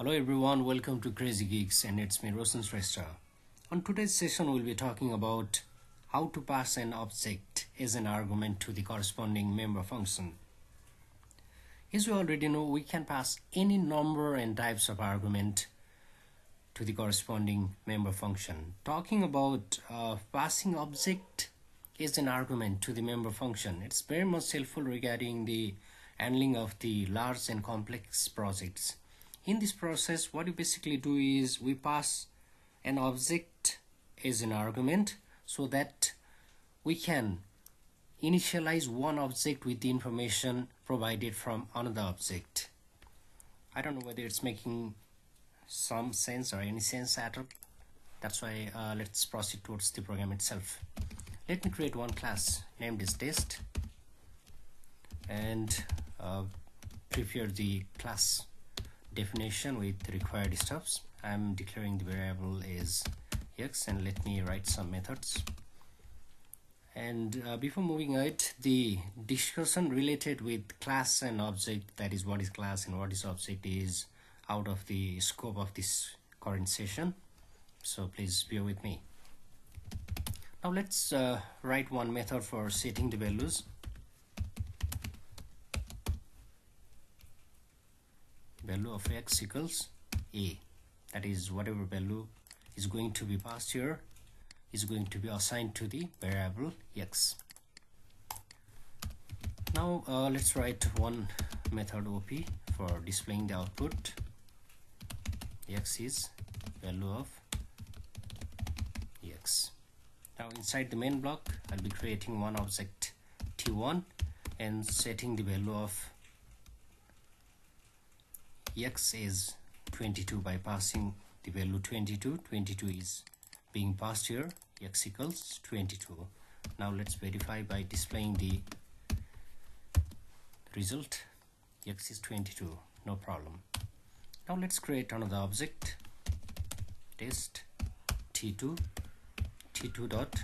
Hello everyone, welcome to Crazy Geeks and it's me Roshan Shrestha. On today's session we'll be talking about how to pass an object as an argument to the corresponding member function. As we already know, we can pass any number and types of argument to the corresponding member function. Talking about uh, passing object as an argument to the member function, it's very much helpful regarding the handling of the large and complex projects. In this process, what we basically do is we pass an object as an argument so that we can initialize one object with the information provided from another object. I don't know whether it's making some sense or any sense at all. That's why uh, let's proceed towards the program itself. Let me create one class named as test and uh, prepare the class definition with required stuffs I'm declaring the variable as x and let me write some methods. And uh, before moving out the discussion related with class and object that is what is class and what is object is out of the scope of this current session. So please bear with me. Now let's uh, write one method for setting the values value of x equals a. That is whatever value is going to be passed here is going to be assigned to the variable x. Now uh, let's write one method op for displaying the output. X is value of x. Now inside the main block I'll be creating one object t1 and setting the value of x is 22 by passing the value 22 22 is being passed here x equals 22 now let's verify by displaying the result. X is 22 no problem. Now let's create another object test t2 t2 dot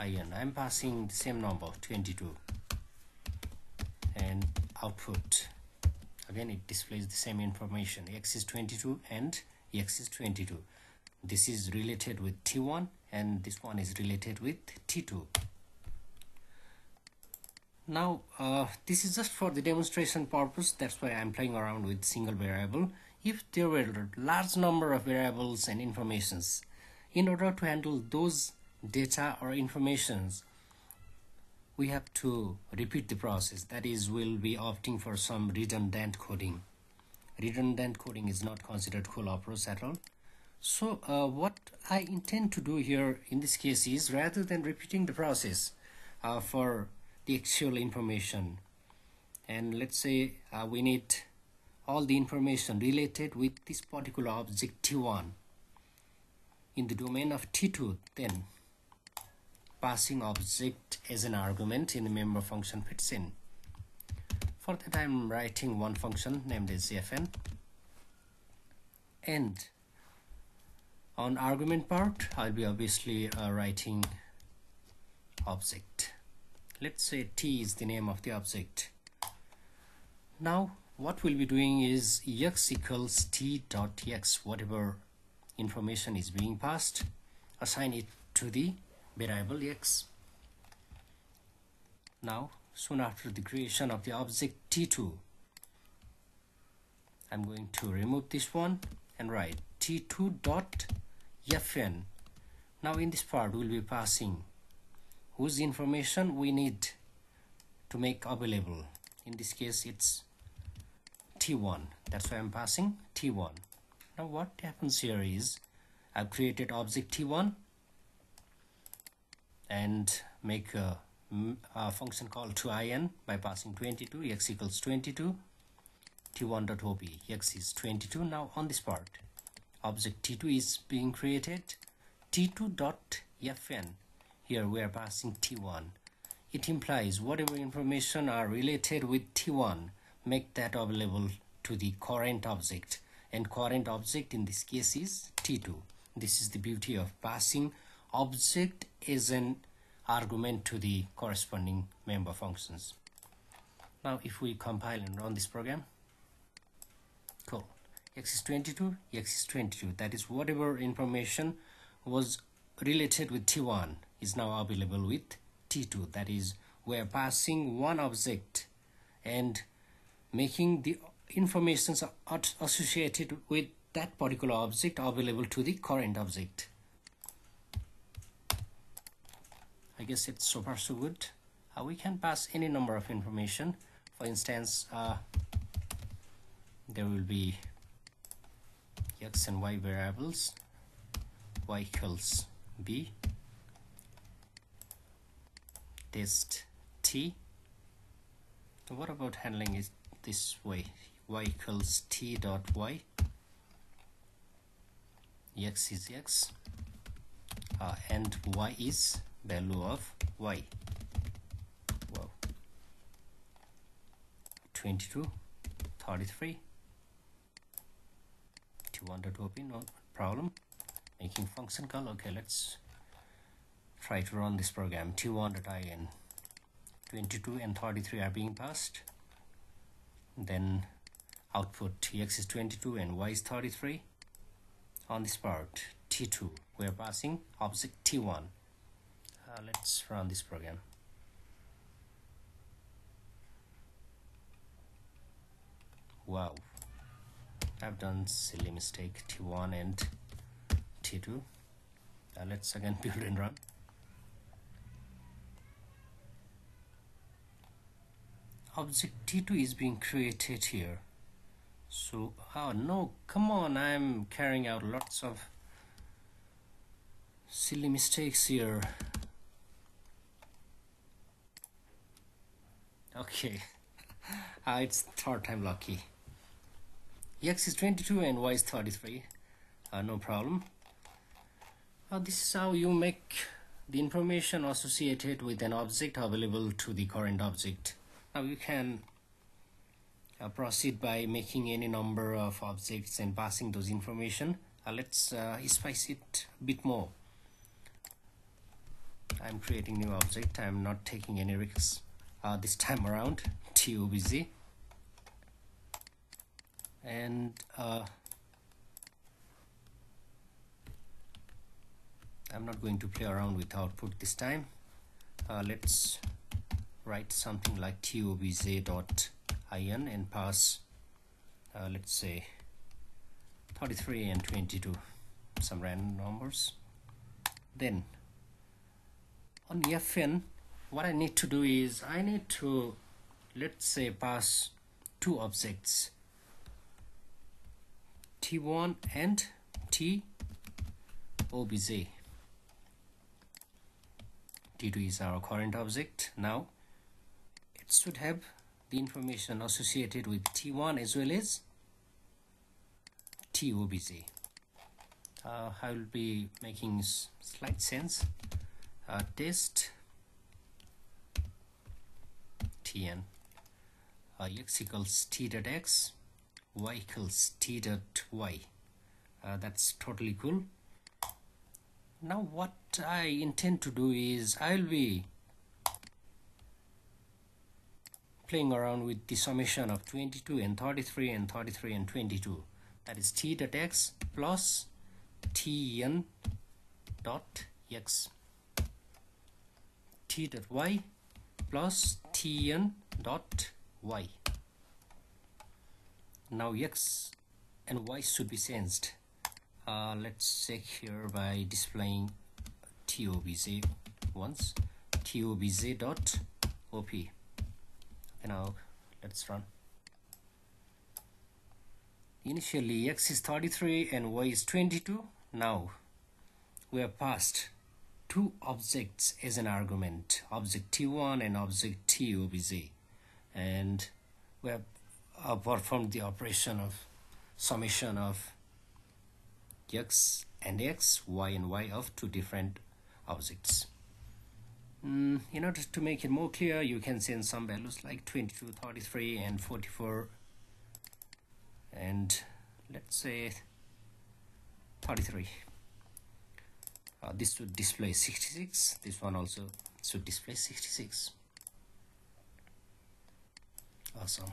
in i'm passing the same number 22 and output again it displays the same information x is 22 and x is 22 this is related with t1 and this one is related with t2 now uh, this is just for the demonstration purpose. That's why I'm playing around with single variable. If there were large number of variables and informations in order to handle those data or informations we have to repeat the process. That is we'll be opting for some redundant coding. Redundant coding is not considered full approach at all. So uh, what I intend to do here in this case is rather than repeating the process uh, for the actual information and let's say uh, we need all the information related with this particular object t1 in the domain of t2 then passing object as an argument in the member function fits in. For that I'm writing one function named as fn and on argument part I'll be obviously uh, writing object. Let's say t is the name of the object. Now what we'll be doing is x equals t dot x whatever information is being passed assign it to the variable x. Now, soon after the creation of the object t2, I'm going to remove this one and write t2 dot fn. Now in this part we'll be passing whose information we need to make available. In this case it's t1. That's why I'm passing t1. Now what happens here is I've created object t1 and make a, a function call to in by passing 22 x equals 22 t1.ob x is 22 now on this part object t2 is being created t2.fn here we are passing t1 it implies whatever information are related with t1 make that available to the current object. And current object in this case is t2 this is the beauty of passing object is an argument to the corresponding member functions. Now if we compile and run this program, cool. x is 22 x is 22 that is whatever information was related with t1 is now available with t2 that is we are passing one object and making the information associated with that particular object available to the current object I guess it's so far so good. Uh, we can pass any number of information. For instance uh, there will be x and y variables. Y equals b. Test t. What about handling it this way? Y equals t dot y. X is x. Uh, and y is value of y. Wow. 22 33 200 no problem. Making function call okay let's try to run this program. T1.in 22 and 33 are being passed. Then output x is 22 and y is 33 on this part t2 we are passing object t1 uh, let's run this program. Wow. I've done silly mistake t1 and t2 uh, let's again build and run. Object t2 is being created here. So oh no come on I'm carrying out lots of silly mistakes here okay. Uh, it's third time lucky. X is 22 and y is 33 uh, no problem. Uh, this is how you make the information associated with an object available to the current object. Now you can uh, proceed by making any number of objects and passing those information. Uh, let's uh, spice it a bit more. I'm creating new object. I'm not taking any risks uh, this time around TOBZ and uh, I'm not going to play around with output this time. Uh, let's write something like tobz.in and pass uh, let's say 33 and 22 some random numbers. Then on fn what I need to do is I need to let's say pass two objects. T1 and t obj t2 is our current object. Now it should have the information associated with t1 as well as t obj uh, I will be making slight sense. Uh, test tn uh, x equals t dot x y equals t dot y. Uh, that's totally cool. Now what I intend to do is I'll be playing around with the summation of 22 and 33 and 33 and 22 that is t dot x plus tn dot x. T dot y plus tn dot y. Now x and y should be sensed uh, let's check here by displaying tobz once. Tobz dot op okay, now let's run. Initially x is 33 and y is 22 now we have passed two objects as an argument object t1 and object tobz and we have uh, performed the operation of summation of x and x, y and y of two different objects. Mm, in order to make it more clear, you can send some values like 22, 33 and 44 and let's say 33. Uh, this should display 66, this one also should display 66. Awesome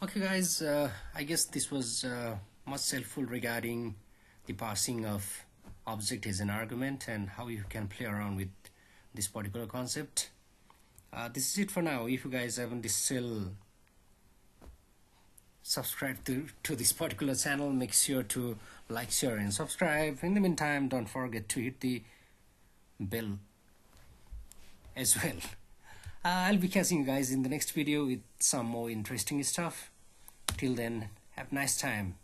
Okay guys, uh, I guess this was uh, much helpful regarding the parsing of object as an argument and how you can play around with this particular concept. Uh, this is it for now. If you guys haven't still subscribed to, to this particular channel, make sure to like, share and subscribe. In the meantime, don't forget to hit the bell as well. Uh, I'll be catching you guys in the next video with some more interesting stuff. Till then, have a nice time.